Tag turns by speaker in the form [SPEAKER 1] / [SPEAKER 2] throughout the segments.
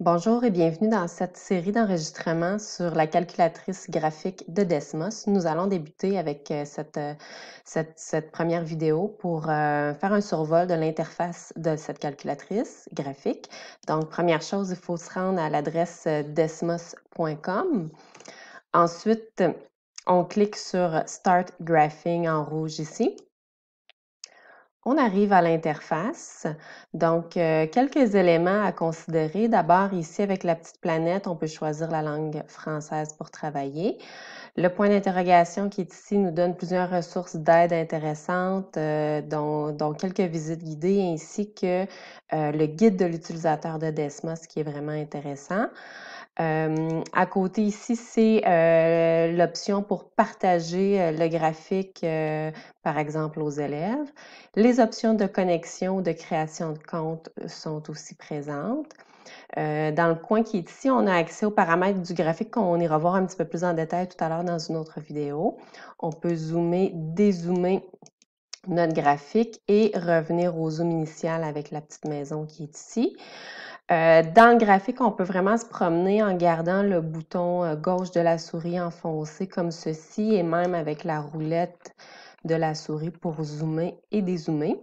[SPEAKER 1] Bonjour et bienvenue dans cette série d'enregistrements sur la calculatrice graphique de Desmos. Nous allons débuter avec euh, euh, cette, première vidéo pour euh, faire un survol de l'interface de cette calculatrice graphique. Donc, première chose, il faut se rendre à l'adresse desmos.com. Ensuite, on clique sur Start Graphing en rouge ici. On arrive à l'interface. Donc, euh, quelques éléments à considérer. D'abord, ici, avec la petite planète, on peut choisir la langue française pour travailler. Le point d'interrogation qui est ici nous donne plusieurs ressources d'aide intéressantes, euh, dont, quelques visites guidées, ainsi que euh, le guide de l'utilisateur de Desmos, qui est vraiment intéressant. Euh, à côté ici, c'est euh, l'option pour partager euh, le graphique, par exemple, aux élèves. Les options de connexion ou de création de compte sont aussi présentes. dans le coin qui est ici, on a accès aux paramètres du graphique qu'on ira voir un petit peu plus en détail tout à l'heure dans une autre vidéo. On peut zoomer, dézoomer notre graphique et revenir au zoom initial avec la petite maison qui est ici. Euh, dans le graphique, on peut vraiment se promener en gardant le bouton euh, gauche de la souris enfoncé comme ceci et même avec la roulette de la souris pour zoomer et dézoomer.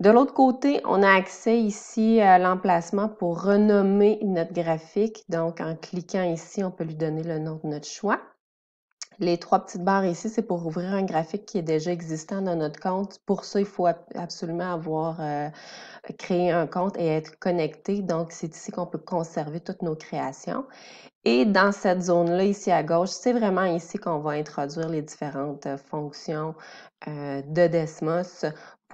[SPEAKER 1] De l'autre côté, on a accès ici à l'emplacement pour renommer notre graphique. Donc, en cliquant ici, on peut lui donner le nom de notre choix. Les trois petites barres ici, c'est pour ouvrir un graphique qui est déjà existant dans notre compte. Pour ça, il faut absolument avoir euh, créé un compte et être connecté. Donc, c'est ici qu'on peut conserver toutes nos créations. Et dans cette zone-là, ici à gauche, c'est vraiment ici qu'on va introduire les différentes fonctions euh, de Desmos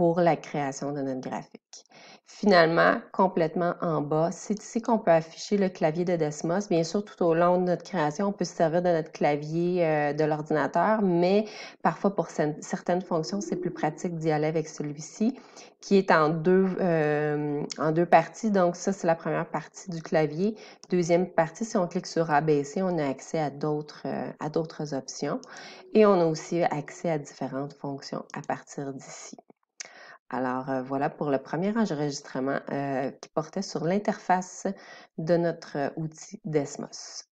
[SPEAKER 1] pour la création de notre graphique. Finalement, complètement en bas, c'est ici qu'on peut afficher le clavier de Desmos. Bien sûr, tout au long de notre création, on peut se servir de notre clavier euh, de l'ordinateur, mais parfois pour certaines fonctions, c'est plus pratique d'y aller avec celui-ci, qui est en deux, euh, en deux parties. Donc ça, c'est la première partie du clavier. Deuxième partie, si on clique sur ABC, on a accès à d'autres euh, à d'autres options. Et on a aussi accès à différentes fonctions à partir d'ici. Alors euh, voilà pour le premier enregistrement euh, qui portait sur l'interface de notre euh, outil Desmos.